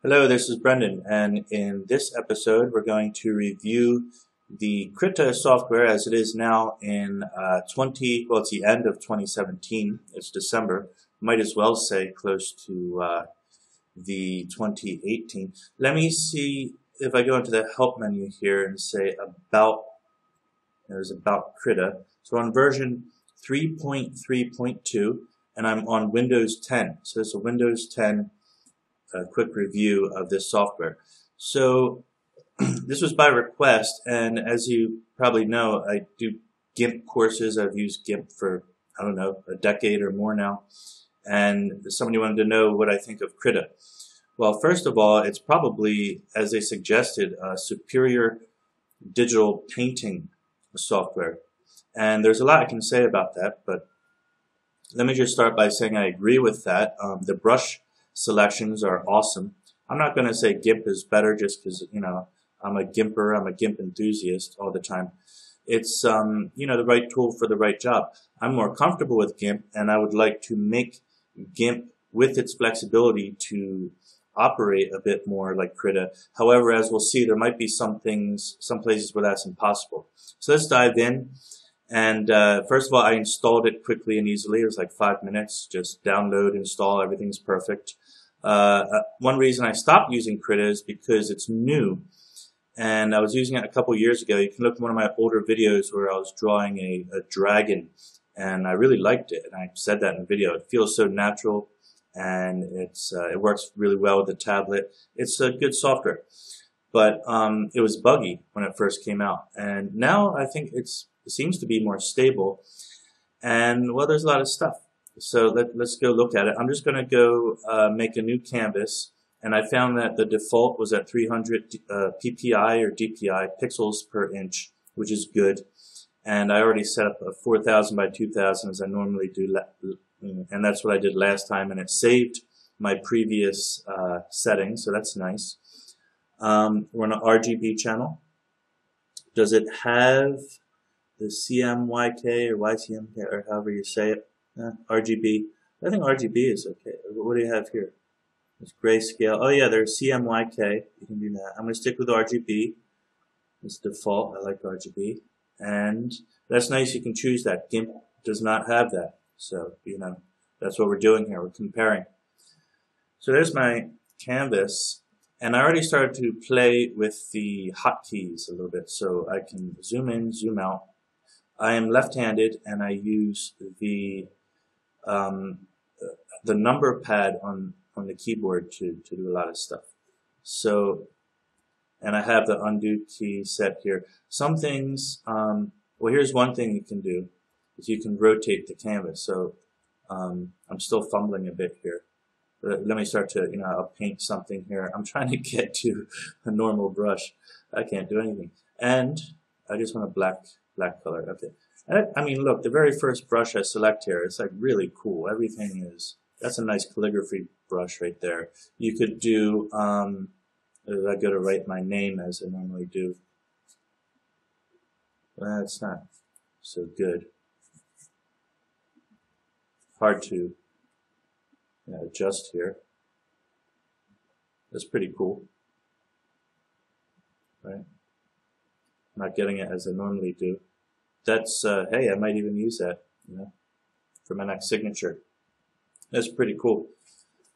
Hello, this is Brendon, and in this episode, we're going to review the Krita software as it is now in uh, 20, well, it's the end of 2017, it's December, might as well say close to uh, the 2018. Let me see if I go into the help menu here and say about, there's about Krita. So on version 3.3.2, and I'm on Windows 10. So it's a Windows 10 a quick review of this software. So this was by request, and as you probably know, I do GIMP courses. I've used GIMP for, I don't know, a decade or more now. And somebody wanted to know what I think of Krita. Well, first of all, it's probably, as they suggested, a superior digital painting software. And there's a lot I can say about that, but let me just start by saying I agree with that. Um, the brush selections are awesome. I'm not going to say GIMP is better just because, you know, I'm a GIMPer, I'm a GIMP enthusiast all the time. It's, um, you know, the right tool for the right job. I'm more comfortable with GIMP and I would like to make GIMP with its flexibility to operate a bit more like Krita. However, as we'll see, there might be some things, some places where that's impossible. So let's dive in. And uh, first of all, I installed it quickly and easily. It was like five minutes. Just download, install, everything's perfect. Uh, uh, one reason I stopped using Krita is because it's new. And I was using it a couple years ago. You can look at one of my older videos where I was drawing a, a dragon. And I really liked it. And I said that in the video. It feels so natural and it's uh, it works really well with the tablet. It's a good software, but um, it was buggy when it first came out, and now I think it's it seems to be more stable. And well, there's a lot of stuff. So let, us go look at it. I'm just going to go uh, make a new canvas. And I found that the default was at 300 uh, ppi or dpi, pixels per inch, which is good. And I already set up a 4000 by 2000 as I normally do. And that's what I did last time. And it saved my previous uh, settings, so that's nice. Um, we're on an RGB channel. Does it have the CMYK or YCMK or however you say it, RGB. I think RGB is okay. What do you have here? It's grayscale. Oh yeah, there's CMYK. You can do that. I'm going to stick with RGB. It's default. I like RGB. And that's nice. You can choose that. GIMP does not have that. So, you know, that's what we're doing here. We're comparing. So there's my canvas. And I already started to play with the hotkeys a little bit. So I can zoom in, zoom out, I am left-handed and I use the um, the number pad on on the keyboard to to do a lot of stuff. So, and I have the undo key set here. Some things, um, well, here's one thing you can do is you can rotate the canvas. So um, I'm still fumbling a bit here. Let me start to, you know, I'll paint something here. I'm trying to get to a normal brush. I can't do anything. And I just want a black black color. Okay. I mean, look, the very first brush I select here, it's like really cool. Everything is, that's a nice calligraphy brush right there. You could do, um, I go to write my name as I normally do, that's not so good. Hard to you know, adjust here. That's pretty cool, right? Not getting it as I normally do that's, uh, hey, I might even use that, you know, for my next signature. That's pretty cool.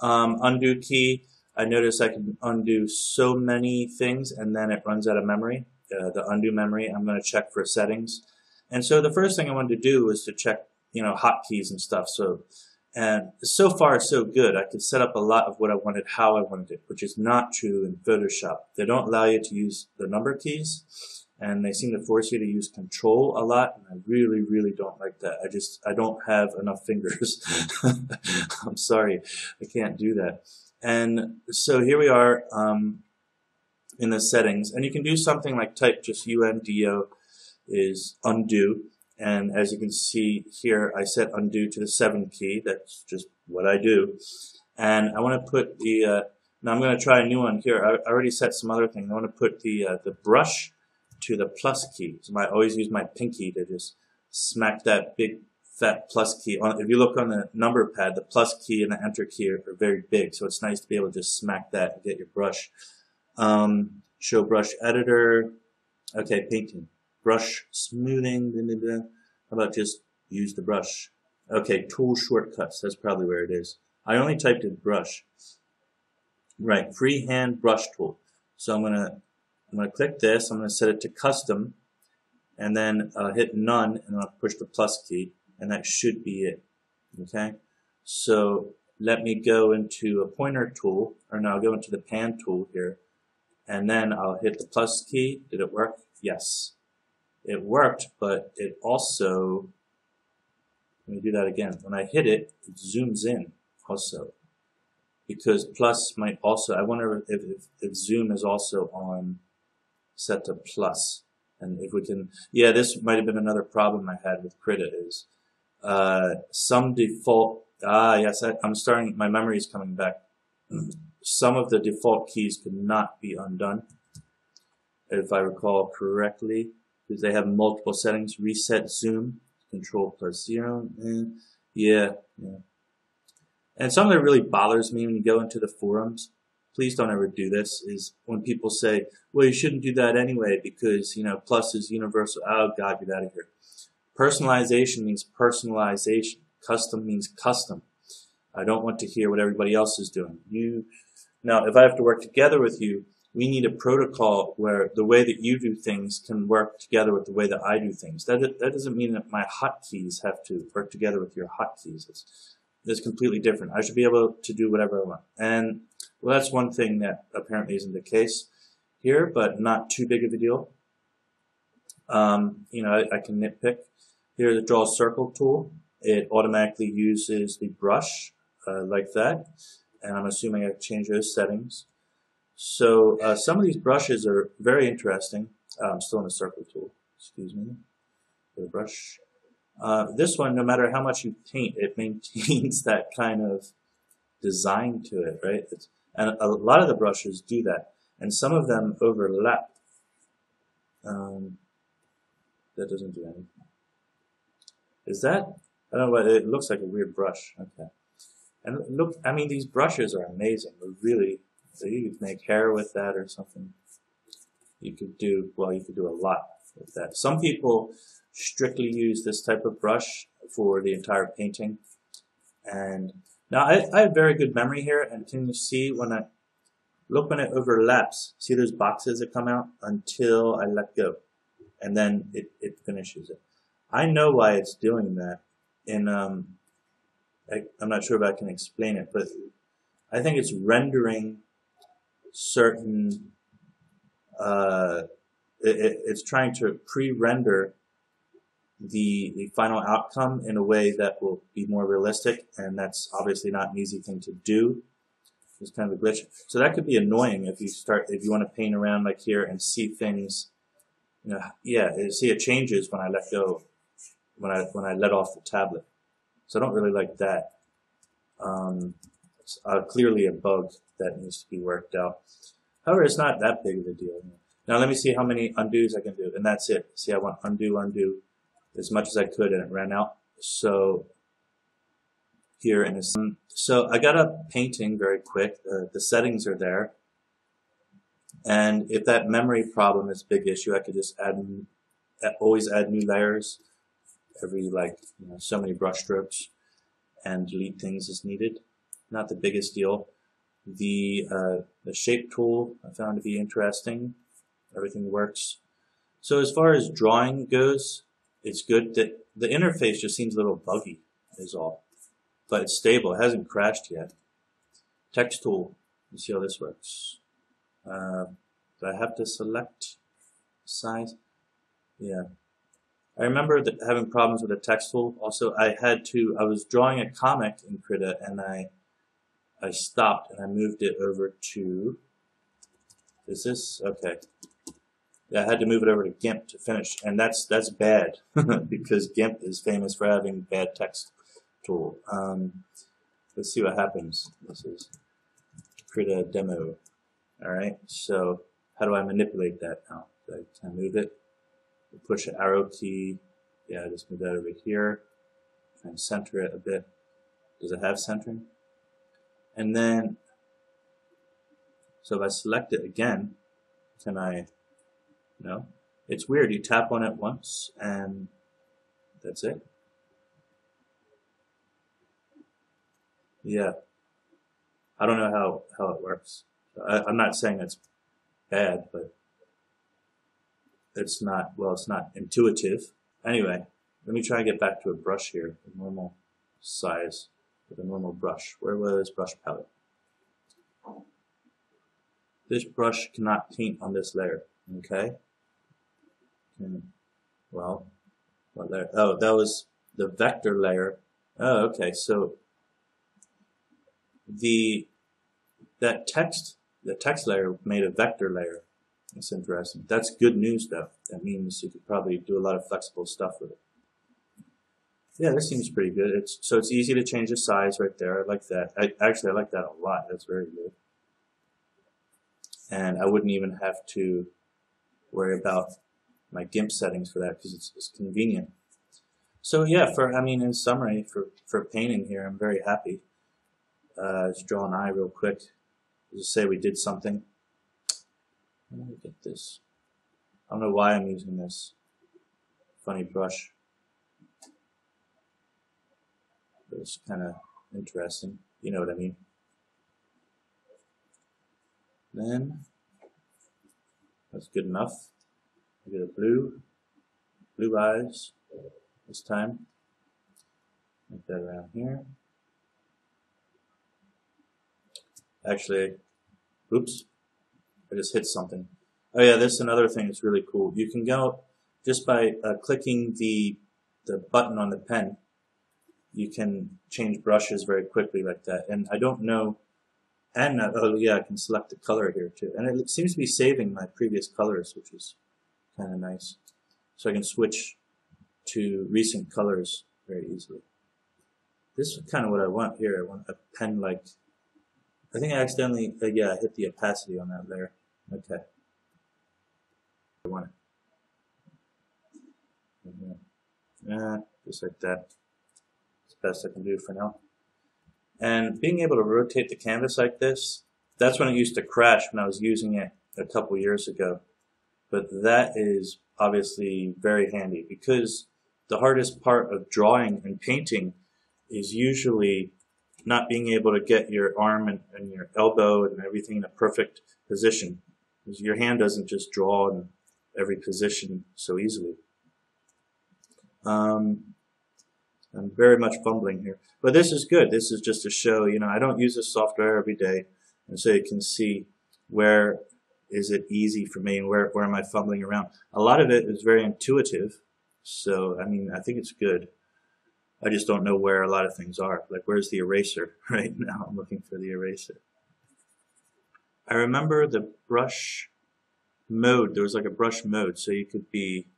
Um, undo key, I notice I can undo so many things and then it runs out of memory, uh, the undo memory. I'm going to check for settings. And so the first thing I wanted to do was to check, you know, hotkeys and stuff. So, and so far so good. I could set up a lot of what I wanted, how I wanted it, which is not true in Photoshop. They don't allow you to use the number keys and they seem to force you to use control a lot and I really really don't like that. I just I don't have enough fingers. I'm sorry. I can't do that. And so here we are um, in the settings and you can do something like type just undo is undo. And as you can see here I set undo to the 7 key. That's just what I do. And I want to put the uh, now I'm going to try a new one here. I, already set some other things I want to put the uh, the brush to the plus key. So I always use my pinky to just smack that big fat plus key. On, if you look on the number pad, the plus key and the enter key are, very big, so it's nice to be able to just smack that and get your brush. Um, show brush editor. Okay, painting. Brush smoothing. Blah, blah, blah. How about just use the brush? Okay, tool shortcuts. That's probably where it is. I only typed in brush. Right, freehand brush tool. So I'm gonna I'm gonna click this. I'm gonna set it to custom, and then uh, hit none, and I'll push the plus key, and that should be it. Okay. So let me go into a pointer tool, or no, I'll go into the pan tool here, and then I'll hit the plus key. Did it work? Yes. It worked, but it also, let me do that again. When I hit it, it zooms in also. Because plus might also, I wonder if, if, if zoom is also on set to plus. And if we can, yeah, this might have been another problem I had with Krita is, uh, some default, ah, yes, I, I'm starting, my memory is coming back. Some of the default keys could not be undone, if I recall correctly, because they have multiple settings. Reset zoom, control plus zero, eh, yeah, yeah. And something that really bothers me when you go into the forums, please don't ever do this, is when people say, well, you shouldn't do that anyway because, you know, plus is universal. Oh, God, get out of here. Personalization means personalization. Custom means custom. I don't want to hear what everybody else is doing. You, now, if I have to work together with you, we need a protocol where the way that you do things can work together with the way that I do things. That, that doesn't mean that my hotkeys have to work together with your hotkeys. It's, it's completely different. I should be able to do whatever I want. And, well, that's one thing that apparently isn't the case here, but not too big of a deal. Um, you know, I, I can nitpick. Here, the draw circle tool. It automatically uses the brush uh, like that. And I'm assuming I change those settings. So uh, some of these brushes are very interesting. Uh, I'm still in the circle tool. Excuse me. The brush. Uh, this one, no matter how much you paint, it maintains that kind of design to it, right? It's, and a lot of the brushes do that. And some of them overlap. Um, that doesn't do anything. Is that? I don't know, it looks like a weird brush. Okay. And look, I mean, these brushes are amazing. They're really, you could make hair with that or something. You could do, well, you could do a lot with that. Some people strictly use this type of brush for the entire painting. And now I, I have very good memory here. And can you see when I, look when it overlaps, see those boxes that come out until I let go. And then it, it finishes it. I know why it's doing that. And um, I, I'm not sure if I can explain it, but I think it's rendering certain. Uh, it, it's trying to pre-render the the final outcome in a way that will be more realistic, and that's obviously not an easy thing to do. It's kind of a glitch. So that could be annoying if you start if you want to paint around like here and see things. You know, yeah, see it changes when I let go when I when I let off the tablet. So I don't really like that. Um, it's uh, clearly a bug that needs to be worked out. However, it's not that big of a deal. Now let me see how many undos I can do, and that's it. See, I want undo, undo as much as I could, and it ran out. So here in this, so I got a painting very quick. Uh, the settings are there, and if that memory problem is a big issue, I could just add, always add new layers every like you know, so many brush strokes and delete things as needed. Not the biggest deal. The, uh, the shape tool I found to be interesting. Everything works. So as far as drawing goes, it's good that the interface just seems a little buggy is all. But it's stable. It hasn't crashed yet. Text tool. Let's see how this works. Uh, do I have to select size? Yeah. I remember that having problems with the text tool. Also, I had to, I was drawing a comic in Krita and I, I stopped and I moved it over to, is this? Okay. I had to move it over to GIMP to finish. And that's, that's bad because GIMP is famous for having bad text tool. Um, let's see what happens. This is a demo. All right. So how do I manipulate that now? Can I move it? push the arrow key. Yeah, just move that over here. and center it a bit. Does it have centering? And then, so if I select it again, can I, no? It's weird, you tap on it once and that's it. Yeah. I don't know how, how it works. I, I'm not saying it's bad, but it's not, well, it's not intuitive. Anyway, let me try and get back to a brush here, a normal size with a normal brush. Where was brush palette? This brush cannot paint on this layer, okay? And, well, what layer? Oh, that was the vector layer. Oh, okay, so the that text, the text layer made a vector layer. That's interesting. That's good news though. That means you could probably do a lot of flexible stuff with it. Yeah, this seems pretty good. It's so it's easy to change the size right there. I like that. I actually I like that a lot. That's very good. And I wouldn't even have to worry about my GIMP settings for that because it's, it's convenient. So yeah, for I mean in summary for for painting here, I'm very happy. Uh, let's draw an eye real quick. Just say we did something. Let me get this. I don't know why I'm using this funny brush. But it's kind of interesting. You know what I mean. Then, that's good enough. Get a blue, blue eyes this time. Make that around here. Actually, oops, I just hit something. Oh yeah, this is another thing that's really cool. You can go just by uh, clicking the the button on the pen. You can change brushes very quickly like that. And I don't know, and uh, oh yeah, I can select the color here too. And it seems to be saving my previous colors, which is kind of nice. So I can switch to recent colors very easily. This is kind of what I want here. I want a pen-like. I think I accidentally, uh, yeah, I hit the opacity on that layer. Okay. I want it. Yeah, just like that. It's the best I can do for now. And being able to rotate the canvas like this, that's when it used to crash when I was using it a couple years ago. But that is obviously very handy because the hardest part of drawing and painting is usually not being able to get your arm and, and your elbow and everything in a perfect position. Because your hand doesn't just draw in every position so easily. Um, I'm very much fumbling here. But this is good. This is just to show, you know, I don't use this software every day. And so you can see where is it easy for me and where, where am I fumbling around. A lot of it is very intuitive. So, I mean, I think it's good. I just don't know where a lot of things are. Like, where's the eraser? Right now, I'm looking for the eraser. I remember the brush mode. There was like a brush mode, so you could be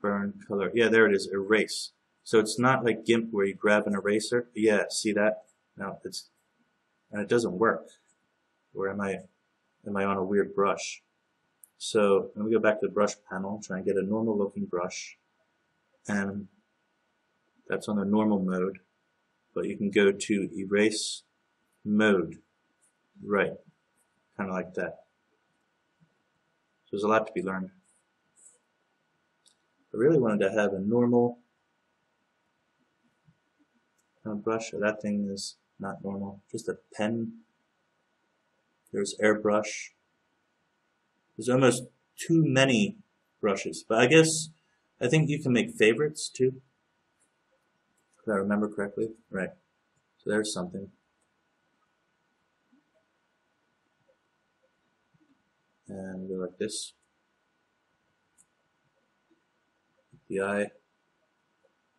burn color. Yeah, there it is, erase. So it's not like GIMP where you grab an eraser. Yeah, see that? No, it's, and it doesn't work. Where am I, am I on a weird brush? So let me go back to the brush panel, try and get a normal looking brush. And that's on the normal mode. But you can go to erase mode. Right. Kind of like that. So there's a lot to be learned. I really wanted to have a normal kind of brush. That thing is not normal. Just a pen. There's airbrush. There's almost too many brushes. But I guess, I think you can make favorites too. If I remember correctly. Right. So there's something. and go like this. The eye,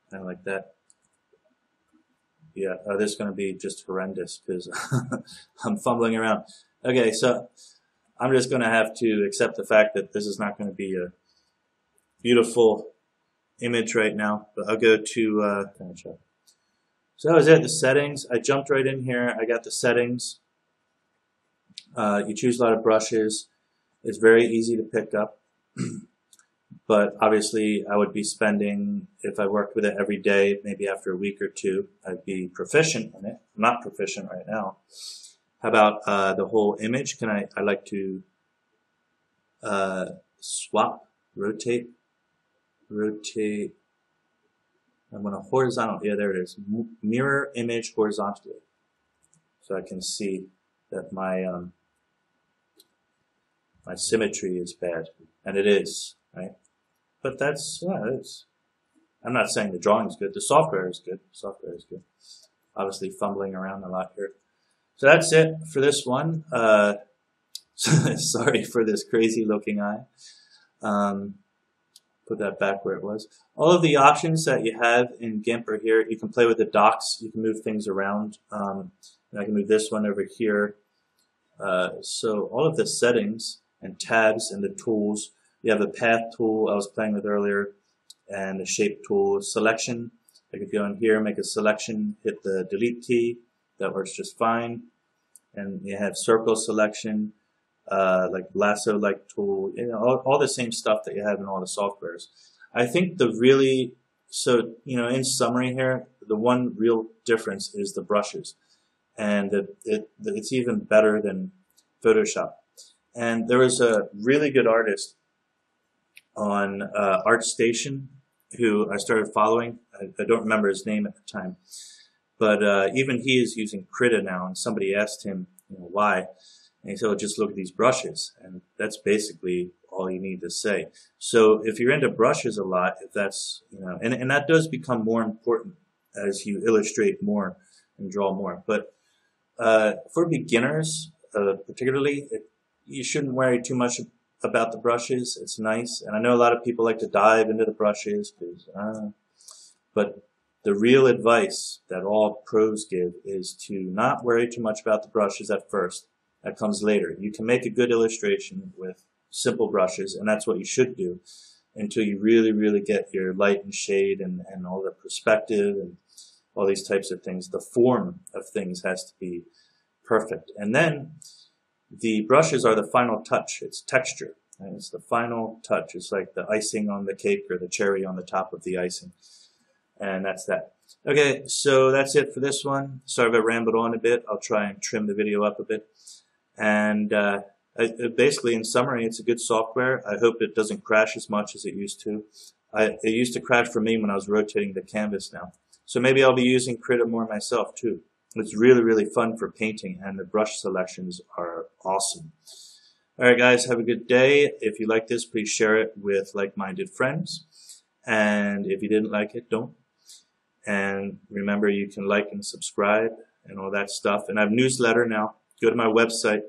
kind of like that. Yeah, oh, this is going to be just horrendous because I'm fumbling around. Okay, so I'm just going to have to accept the fact that this is not going to be a beautiful image right now, but I'll go to, uh, so that was it, the settings. I jumped right in here. I got the settings. Uh, you choose a lot of brushes. It's very easy to pick up. but obviously I would be spending, if I worked with it every day, maybe after a week or two, I'd be proficient in it. I'm not proficient right now. How about uh, the whole image? Can I, I like to uh, swap, rotate, rotate. I'm going to horizontal, yeah, there it is. M mirror image horizontally. So I can see that my, um, my symmetry is bad. And it is, right? But that's, yeah, it's, I'm not saying the drawing is good. The software is good. Software is good. Obviously fumbling around a lot here. So that's it for this one. Uh, sorry for this crazy looking eye. Um, put that back where it was. All of the options that you have in GIMP are here. You can play with the docks. You can move things around. Um, I can move this one over here. Uh, so all of the settings and tabs and the tools. You have the path tool I was playing with earlier and the shape tool selection. I could go in here, make a selection, hit the delete key. That works just fine. And you have circle selection, uh, like lasso like tool, you know, all, all the same stuff that you have in all the softwares. I think the really, so, you know, in summary here, the one real difference is the brushes. And it, it, it's even better than Photoshop. And there was a really good artist on uh, ArtStation who I started following. I, I, don't remember his name at the time. But uh, even he is using Krita now, and somebody asked him, you know, why. And he said, well, just look at these brushes. And that's basically all you need to say. So if you're into brushes a lot, if that's, you know, and, and that does become more important as you illustrate more and draw more. But uh, for beginners, uh, particularly, it, you shouldn't worry too much about the brushes. It's nice. And I know a lot of people like to dive into the brushes, uh, but the real advice that all pros give is to not worry too much about the brushes at first that comes later. You can make a good illustration with simple brushes, and that's what you should do until you really, really get your light and shade and, and all the perspective and all these types of things. The form of things has to be perfect. And then the brushes are the final touch. It's texture. It's the final touch. It's like the icing on the cake or the cherry on the top of the icing. And that's that. Okay, so that's it for this one. Sorry if I rambled on a bit. I'll try and trim the video up a bit. And uh, basically, in summary, it's a good software. I hope it doesn't crash as much as it used to. I, it used to crash for me when I was rotating the canvas now. So maybe I'll be using Krita more myself too. It's really, really fun for painting, and the brush selections are awesome. All right, guys, have a good day. If you like this, please share it with like-minded friends. And if you didn't like it, don't. And remember, you can like and subscribe and all that stuff. And I have newsletter now go to my website,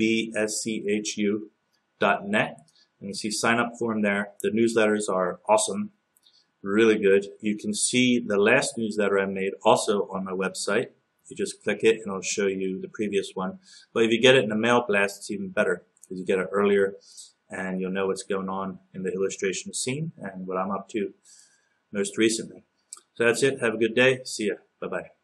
bschu.net, and you see sign up form there. The newsletters are awesome, really good. You can see the last newsletter I made also on my website. You just click it and it'll show you the previous one. But if you get it in a mail blast, it's even better because you get it earlier and you'll know what's going on in the illustration scene and what I'm up to most recently. So that's it. Have a good day. See ya. Bye-bye.